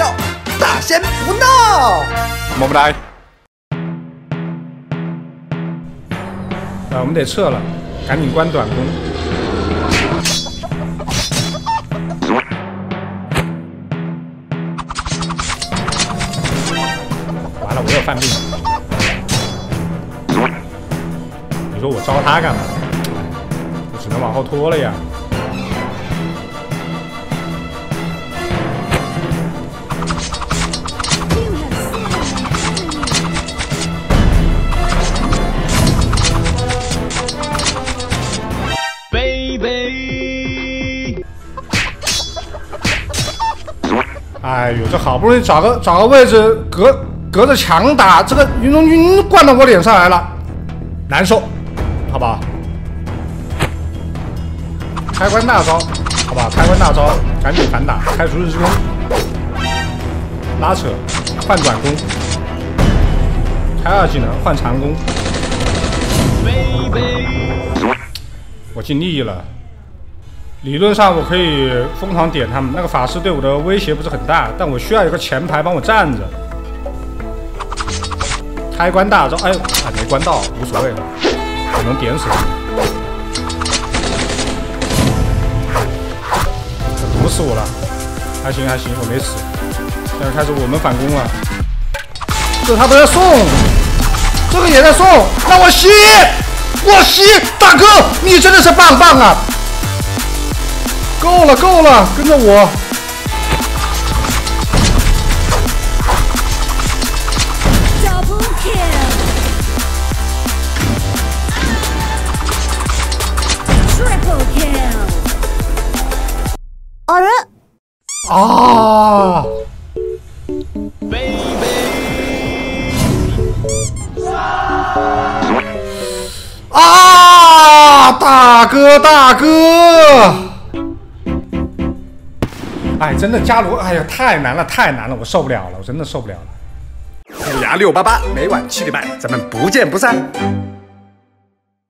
笑，大仙不闹。么么哒。啊，我们得撤了，赶紧关短弓。完了，我又犯病。你说我招他干嘛？我只能往后拖了呀。哎呦，这好不容易找个找个位置，隔隔着墙打，这个云中君灌到我脸上来了，难受，好不好？开关大招，好吧？开关大招，赶紧反打，开逐日之弓，拉扯，换短弓，开二技能换长弓，我尽力了。理论上我可以疯狂点他们，那个法师对我的威胁不是很大，但我需要有个前排帮我站着。开关大招，哎，啊没关到，无所谓，我能点死他。毒死我了，还行还行，我没死。现在开始我们反攻了，这他不在送，这个也在送，让我吸，我吸，大哥，你真的是棒棒啊！够了，够了，跟着我。Triple kill. 啊！啊啊！大哥，大哥。哎，真的伽罗，哎呀，太难了，太难了，我受不了了，我真的受不了了。虎牙六八八，每晚七点半，咱们不见不散。